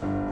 Bye.